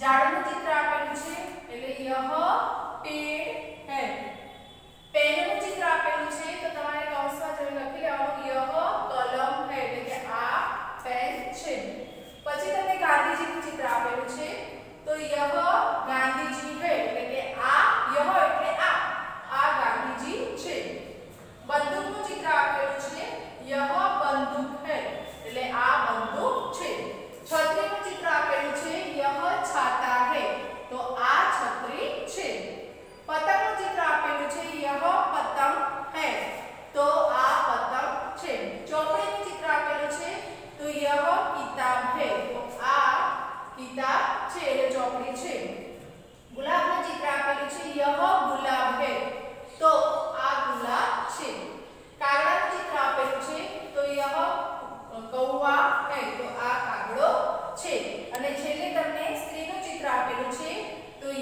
ઝાડનું ચિત્ર આપેલું છે, એટલે યહ પેડ હે. પેનનું ચિત્ર આપેલું છે, તો તમારે કૌંસમાં જોઈ લખી લેવાનું, યહ, કલમ, હે, એટલે કે આ પેન છે. પછી તમને ગાંધીજીનું ચિત્ર આપેલું છે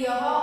यह